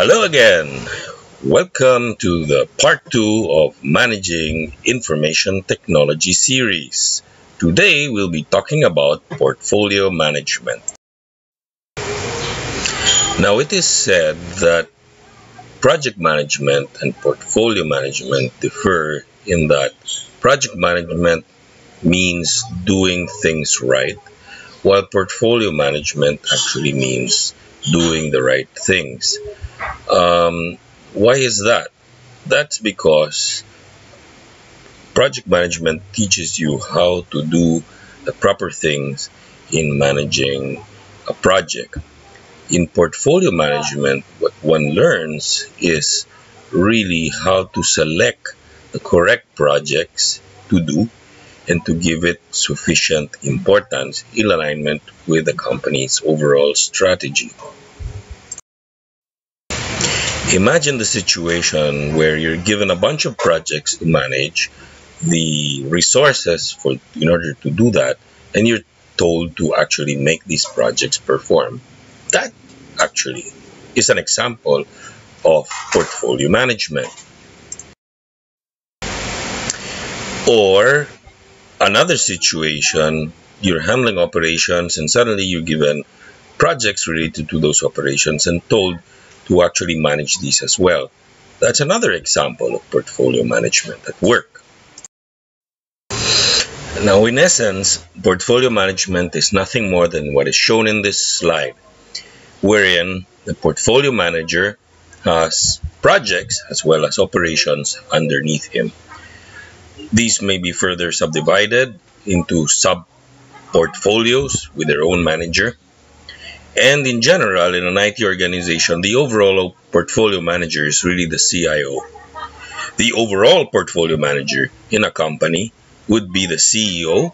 Hello again. Welcome to the part two of Managing Information Technology series. Today we'll be talking about portfolio management. Now it is said that project management and portfolio management differ in that project management means doing things right, while portfolio management actually means doing the right things. Um, why is that? That's because project management teaches you how to do the proper things in managing a project. In portfolio management, what one learns is really how to select the correct projects to do and to give it sufficient importance in alignment with the company's overall strategy. Imagine the situation where you're given a bunch of projects to manage, the resources for in order to do that, and you're told to actually make these projects perform. That actually is an example of portfolio management. Or another situation, you're handling operations and suddenly you're given projects related to those operations and told to actually manage these as well. That's another example of portfolio management at work. Now, in essence, portfolio management is nothing more than what is shown in this slide, wherein the portfolio manager has projects as well as operations underneath him. These may be further subdivided into sub portfolios with their own manager and in general, in an IT organization, the overall portfolio manager is really the CIO. The overall portfolio manager in a company would be the CEO,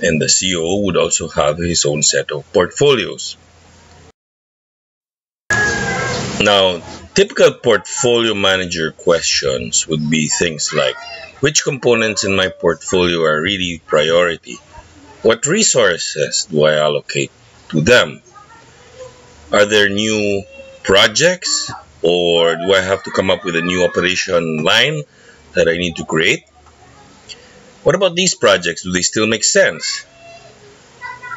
and the CEO would also have his own set of portfolios. Now, typical portfolio manager questions would be things like which components in my portfolio are really priority? What resources do I allocate to them? Are there new projects or do I have to come up with a new operation line that I need to create? What about these projects? Do they still make sense?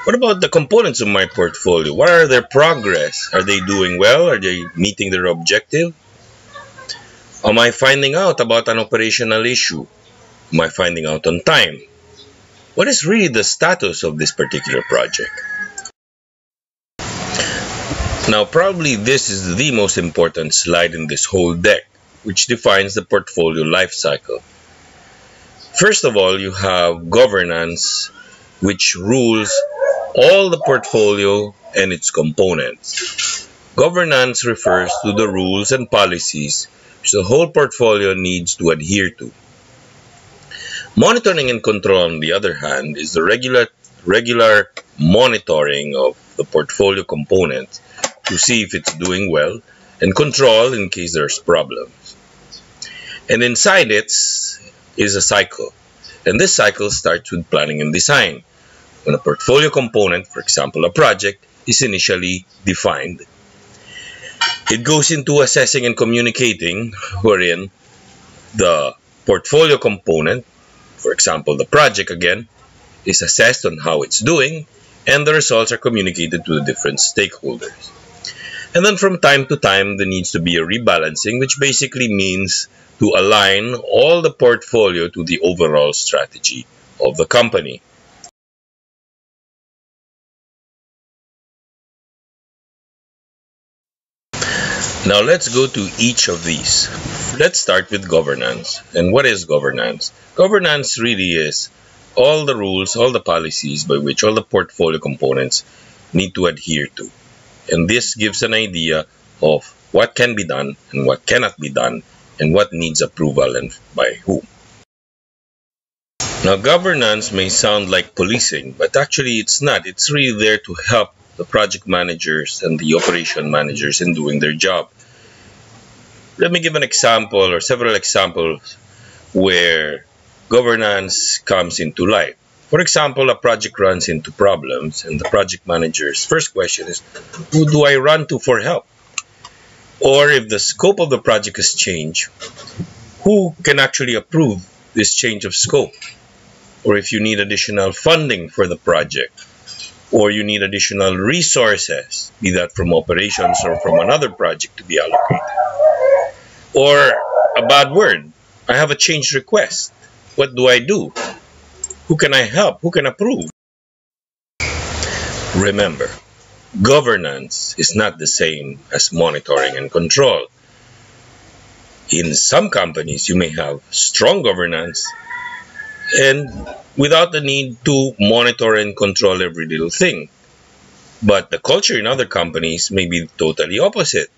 What about the components of my portfolio? What are their progress? Are they doing well? Are they meeting their objective? Am I finding out about an operational issue? Am I finding out on time? What is really the status of this particular project? Now, probably this is the most important slide in this whole deck, which defines the portfolio life cycle. First of all, you have governance, which rules all the portfolio and its components. Governance refers to the rules and policies which the whole portfolio needs to adhere to. Monitoring and control, on the other hand, is the regular, regular monitoring of the portfolio components to see if it's doing well and control in case there's problems. And inside it is a cycle. And this cycle starts with planning and design. When a portfolio component, for example a project, is initially defined. It goes into assessing and communicating, wherein the portfolio component, for example the project again, is assessed on how it's doing and the results are communicated to the different stakeholders. And then from time to time, there needs to be a rebalancing, which basically means to align all the portfolio to the overall strategy of the company. Now let's go to each of these. Let's start with governance. And what is governance? Governance really is all the rules, all the policies by which all the portfolio components need to adhere to. And this gives an idea of what can be done and what cannot be done and what needs approval and by whom. Now, governance may sound like policing, but actually it's not. It's really there to help the project managers and the operation managers in doing their job. Let me give an example or several examples where governance comes into life. For example, a project runs into problems and the project manager's first question is, who do I run to for help? Or if the scope of the project has changed, who can actually approve this change of scope? Or if you need additional funding for the project, or you need additional resources, be that from operations or from another project to be allocated. Or a bad word, I have a change request. What do I do? Who can I help? Who can approve? Remember, governance is not the same as monitoring and control. In some companies, you may have strong governance and without the need to monitor and control every little thing. But the culture in other companies may be totally opposite.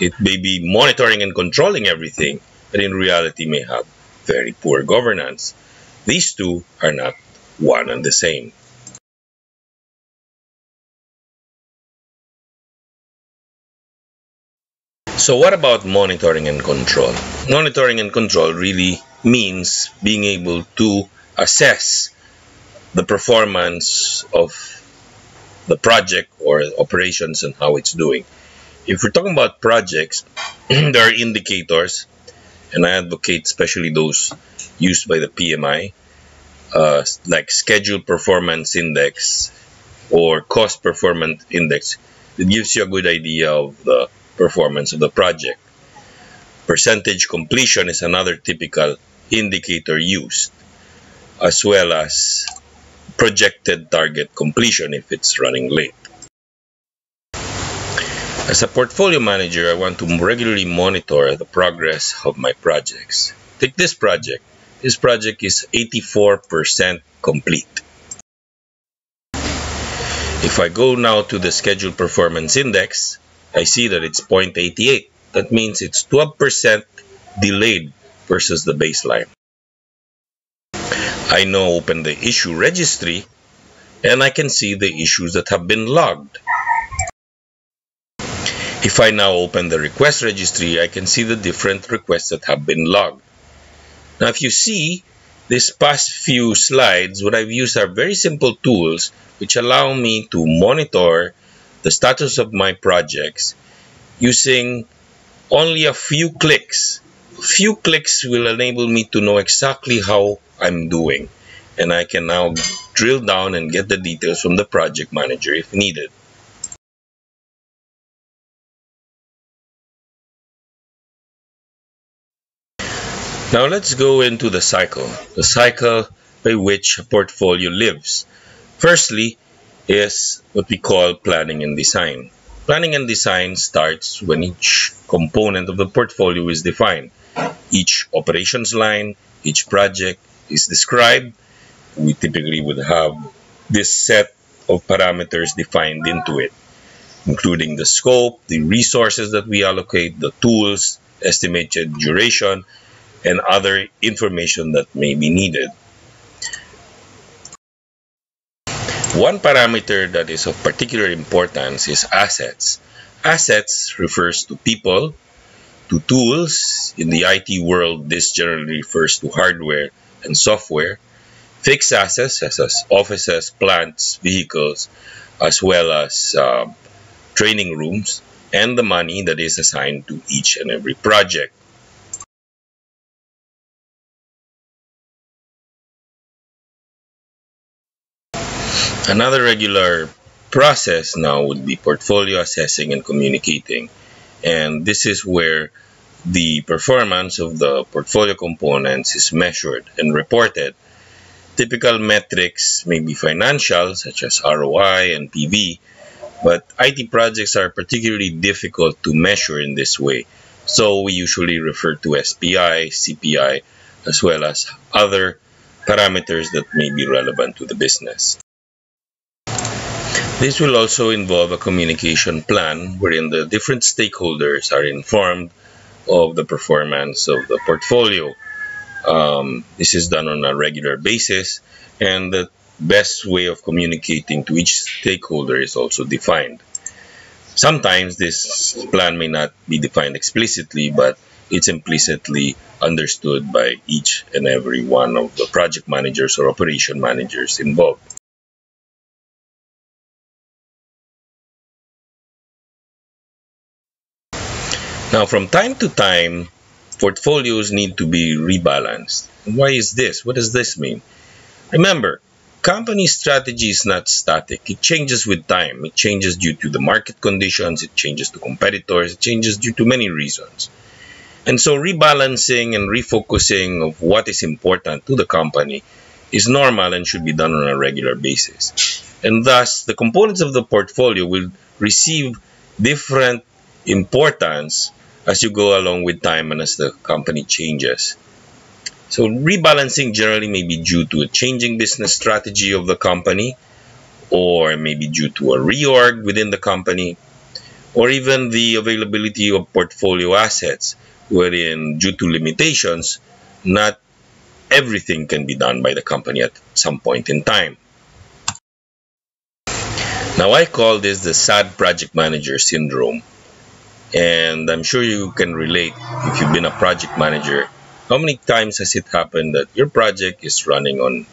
It may be monitoring and controlling everything, but in reality may have very poor governance. These two are not one and the same. So what about monitoring and control? Monitoring and control really means being able to assess the performance of the project or operations and how it's doing. If we're talking about projects, there are indicators, and I advocate especially those used by the PMI, uh, like Schedule Performance Index or Cost Performance Index. It gives you a good idea of the performance of the project. Percentage completion is another typical indicator used, as well as projected target completion if it's running late. As a portfolio manager, I want to regularly monitor the progress of my projects. Take this project. This project is 84% complete. If I go now to the Schedule Performance Index, I see that it's 0.88. That means it's 12% delayed versus the baseline. I now open the issue registry and I can see the issues that have been logged. If I now open the request registry, I can see the different requests that have been logged. Now, if you see these past few slides, what I've used are very simple tools which allow me to monitor the status of my projects using only a few clicks. Few clicks will enable me to know exactly how I'm doing. And I can now drill down and get the details from the project manager if needed. Now let's go into the cycle, the cycle by which a portfolio lives. Firstly, is what we call planning and design. Planning and design starts when each component of the portfolio is defined. Each operations line, each project is described. We typically would have this set of parameters defined into it, including the scope, the resources that we allocate, the tools, estimated duration, and other information that may be needed. One parameter that is of particular importance is assets. Assets refers to people, to tools. In the IT world, this generally refers to hardware and software. Fixed assets, such as offices, plants, vehicles, as well as uh, training rooms, and the money that is assigned to each and every project. Another regular process now would be portfolio assessing and communicating. And this is where the performance of the portfolio components is measured and reported. Typical metrics may be financial, such as ROI and PV, but IT projects are particularly difficult to measure in this way. So we usually refer to SPI, CPI, as well as other parameters that may be relevant to the business. This will also involve a communication plan wherein the different stakeholders are informed of the performance of the portfolio. Um, this is done on a regular basis, and the best way of communicating to each stakeholder is also defined. Sometimes this plan may not be defined explicitly, but it's implicitly understood by each and every one of the project managers or operation managers involved. Now, from time to time, portfolios need to be rebalanced. Why is this? What does this mean? Remember, company strategy is not static. It changes with time. It changes due to the market conditions, it changes to competitors, it changes due to many reasons. And so rebalancing and refocusing of what is important to the company is normal and should be done on a regular basis. And thus, the components of the portfolio will receive different importance as you go along with time and as the company changes. So rebalancing generally may be due to a changing business strategy of the company or maybe due to a reorg within the company or even the availability of portfolio assets wherein due to limitations not everything can be done by the company at some point in time. Now I call this the sad project manager syndrome and I'm sure you can relate if you've been a project manager. How many times has it happened that your project is running on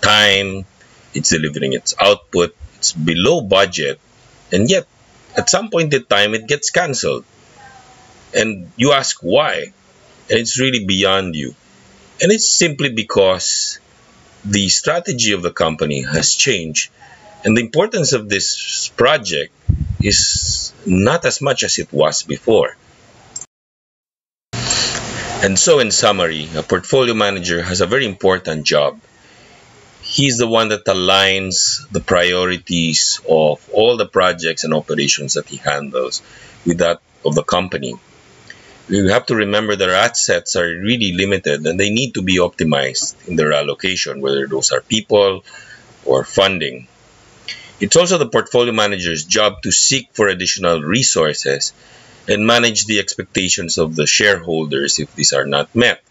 time, it's delivering its output, it's below budget, and yet at some point in time it gets cancelled? And you ask why, and it's really beyond you. And it's simply because the strategy of the company has changed, and the importance of this project is not as much as it was before. And so, in summary, a portfolio manager has a very important job. He's the one that aligns the priorities of all the projects and operations that he handles with that of the company. We have to remember that our assets are really limited and they need to be optimized in their allocation, whether those are people or funding. It's also the portfolio manager's job to seek for additional resources and manage the expectations of the shareholders if these are not met.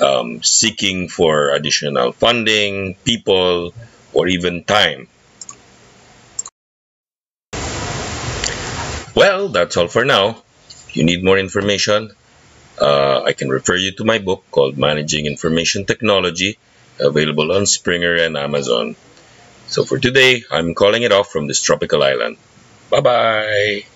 Um, seeking for additional funding, people, or even time. Well, that's all for now. If you need more information, uh, I can refer you to my book called Managing Information Technology, available on Springer and Amazon. So for today, I'm calling it off from this tropical island. Bye bye.